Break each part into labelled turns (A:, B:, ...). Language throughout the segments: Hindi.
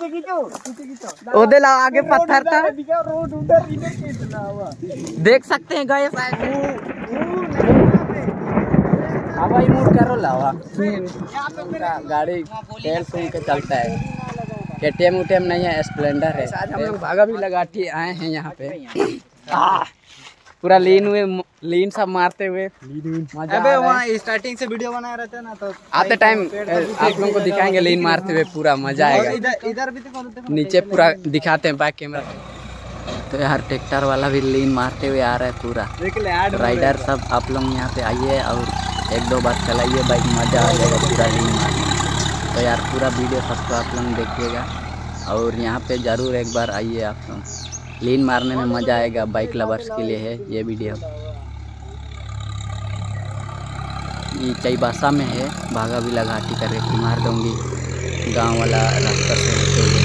A: पीछे खींचो पीछे खींचो
B: ओदे ला आगे पत्थर था।
A: रोड उधर इधर खींचना हुआ
B: देख सकते हैं गाइस हवा ही मूड करो लावा। गाड़ी तेल सूंघ के चलता है। केटीएम उटीएम नहीं है स्प्लेंडर है। आज हम लोग भागा भी लगाठी आए हैं यहाँ पे। आह, पूरा लीन हुए लीन सब मारते हुए।
A: अबे
B: आ रहा है।
A: वहाँ स्टार्टिंग से वीडियो बना रहते हैं ना तो
B: आते टाइम आप लोगों को दिखाएँगे लीन मारते हुए पूरा मज़ा आएगा।
A: इधर इधर भी देखो देखो
B: नीचे पूरा दिखाते हैं बैक कैमरा तो यार ट्रैक्टर वाला भी लीन मारते हुए आ रहा है पूरा।
A: देख ले ऐड
B: राइडर सब आप लोग यहाँ पे आइए और एक दो बार चलाइए बाइक मज़ा आ जाएगा पूरा लीन मारने तो यार पूरा वीडियो सबको आप लोग देखिएगा। और यहाँ पे ज़रूर एक बार आइए आप लोग। लीन मारने में मज़ा आएगा बाइक लवर्स के लिए है ये वीडियो ये चाईबासा में है, भागा भी घाटी कर रेखी मार दूँगी। गाँव वाला रास्ता से होते हुए।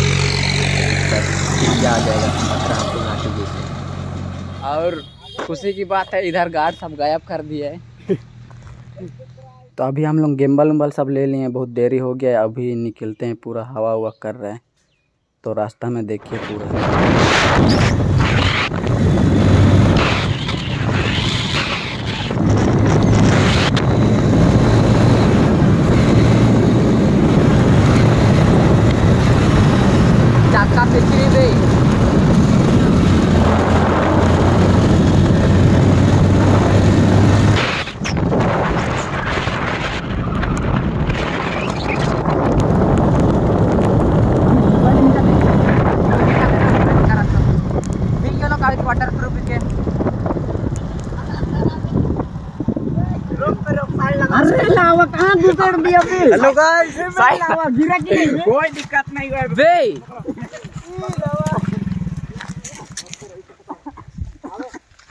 B: और खुशी की बात है, इधर गार्ड सब गायब कर दिए है। तो अभी हम लोग गेम्बल उम्बल सब ले लिए हैं, बहुत देरी हो गया अभी निकलते हैं, पूरा हवा हुआ कर रहे हैं। तो रास्ता में देखिए पूरा चाका पिछड़ी दे
A: अरे लावा कहाँ घुसड़ दिया बे हेलो गाइस लावा गिरा की नहीं कोई दिक्कत नहीं हुआ
B: बे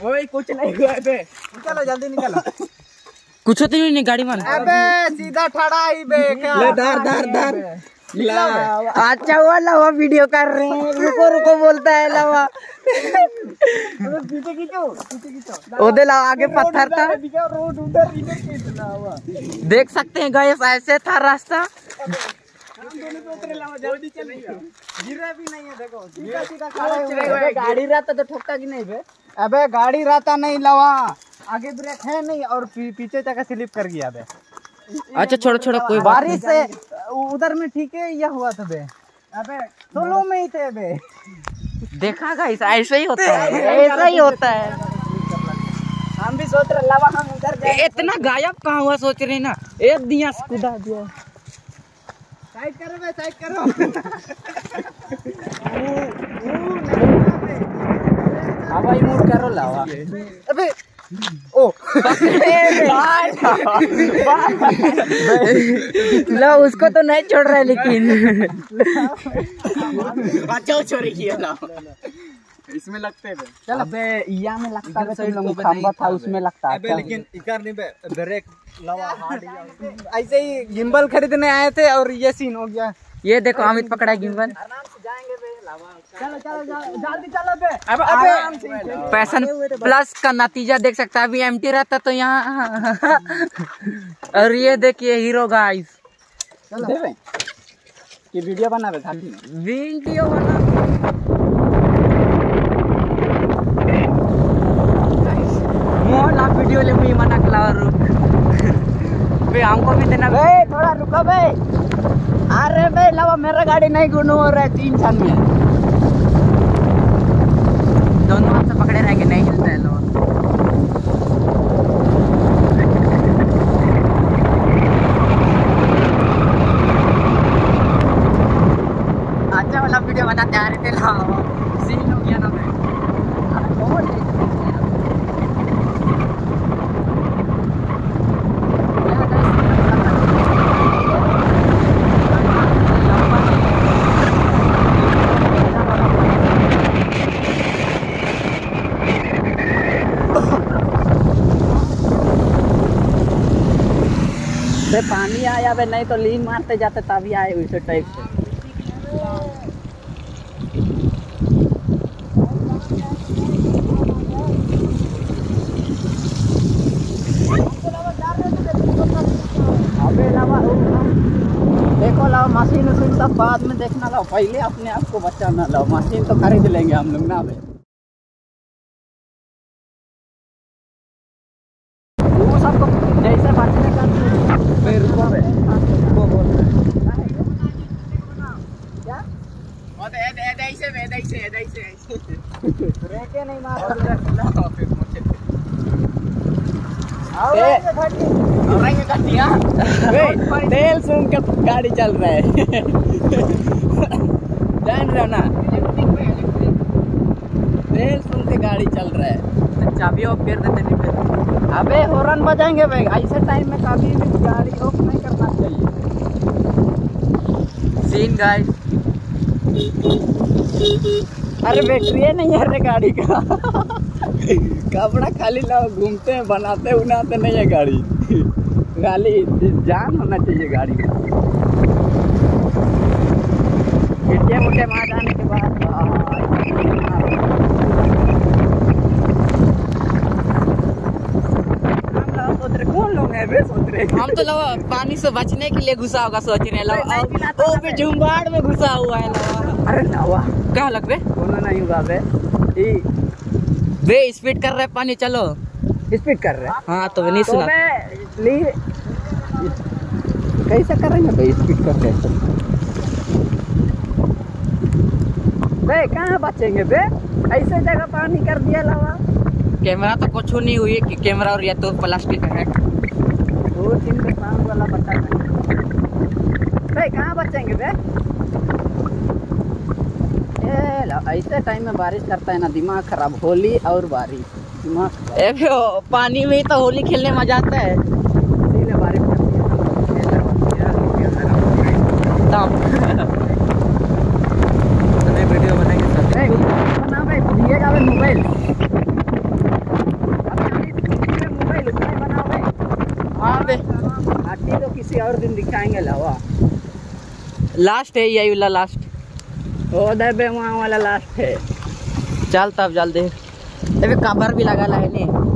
A: ओए कुछ नहीं हुआ बे निकलो जल्दी निकलो।
B: कुछ तो नहीं, गाड़ी मान
A: अबे सीधा ठड़ा ही बे क्या? दार दार धर धर
B: अच्छा हुआ लवा वीडियो कर रहे हैं। रुको रुको बोलता है लवा।
A: पीछे खींचो पीछे
B: ओदे ला आगे पत्थर था।
A: रोड उधर
B: देख सकते हैं गाइस ऐसे था रास्ता।
A: हम दोनों को उतरे लावा जल्दी चलिए गिरा भी नहीं देखो। सीधा सीधा खड़ा हुआ
B: गाड़ी रहता तो ठोकता कि नहीं बे?
A: अबे गाड़ी रहता नहीं लवा। आगे ब्रेक है नहीं और पीछे चक्का स्लिप कर गया बे।
B: अच्छा छोड़ो छोड़ो कोई
A: बारिश से उधर में ठीक है या हुआ था बे। अबे सोलो में ही थे बे।
B: देखा गाइस ऐसा ही होता है ऐसा ही होता है।
A: हम भी सोच रहे लावा हम उधर गए।
B: इतना गायब कहाँ हुआ सोच रहे ना? एक दिया कुदा दिया।
A: साइड करो बे साइड करो
B: हवा ही मूड करो लावा
A: अबे ओ
B: लो उसको तो नहीं छोड़ रहा है लेकिन।
A: बचाओ चोरी किया ना इसमें लगते हैं
B: चल अबे या में लगता है तो लोग खंबा था उसमें लगता है
A: अबे लेकिन इकर नहीं बे ब्रेक लवा हार्ड ऐसे ही गिम्बल खरीदने आए थे और ये सीन हो गया।
B: ये देखो अमित पकड़ा है गिम्बल
A: चलो चलो जल्दी चलो बे
B: अब
A: आराम
B: पैसन प्लस का नतीजा देख सकता है अभी एम्प्टी रहता तो यहाँ। और ये देखिए हीरो गाइस
A: ये वीडियो बना रहे खाली।
B: वीडियो बना। वीडियो ले मुझे मना कला और बे हमको भी देना।
A: बे थोड़ा रुको बे। अरे भाई, लवा, मेरा गाड़ी नहीं गुण हो रहा है तीन छन में।
B: दोनों हाथ पकड़े रहेंगे, नहीं हिलते हैं लोग अच्छा वाला वीडियो बनाते आ रहे थे लाओ सीन हो गया ना मैं बे पानी आया बे नहीं तो लीन मारते जाते तभी आए उसे टाइप से। मशीन सब बाद में देखना लो पहले अपने आप को बचाना लो मशीन तो खरीद लेंगे हम लोग ना भाई वो जैसे बचने का
C: हैं
B: क्या
C: ब्रेके नहीं मार
B: तेल सुन के गाड़ी चल रहा है। जान रहे हो ना? तेल सुन के गाड़ी चल रहा है।
C: चाबी ऑफ़ कर देते नहीं फिर
B: अबे हॉर्न बजाएँगे भाई। ऐसे टाइम में कभी भी गाड़ी ऑफ़ नहीं करना चाहिए।
C: सीन गाइस
B: अरे बैटरी नहीं है रे गाड़ी का। कपड़ा खाली लाओ घूमते हैं बनाते उनाते नहीं है गाड़ी। खाली जान होना चाहिए गाड़ी का। मुझे वहाँ जाने के बाद हम लोग सोच रहे कौन लोग हैं बे सोच रहे
C: हम तो लवा पानी से बचने के लिए घुसा होगा सोच रहे हैं लवा। झुंबाड़ में घुसा हुआ है लवा
B: अरे नवा
C: क्या लग बे
B: कोनो नहीं होगा बे ई
C: बे स्पीड कर रहे पानी चलो।
B: स्पीड कर रहे हैं?
C: हाँ तो नहीं
B: तो
C: सुना।
B: ली कैसे करेंगे भाई स्पीड करके बे कहाँ बचेंगे बे ऐसे जगह पानी कर दिया लवा
C: कैमरा तो कुछ नहीं हुई कि कैमरा और या तो प्लास्टिक है।
B: दो तीन पे पाँच वाला बच्चा भाई, कहाँ बचेंगे बे? ऐसे टाइम में बारिश करता है ना, दिमाग खराब, होली और बारिश, दिमाग
C: ए पानी में तो होली खेलने मज़ा आता है
B: इसीलिए बारिश करती है
C: तब तो वीडियो बनाएँगे साथ
B: ए, बना भाई भूलिएगा भाई मोबाइल अभी अभी मोबाइल उतना ही बनाओ
C: हाँ
B: तो किसी और दिन दिखाएँगे लावा
C: लास्ट है यही वाला लास्ट
B: वो दबे वहाँ वाला लास्ट है।
C: चल तब जल्दी। अभी कबर कवर भी लगा ला है नहीं।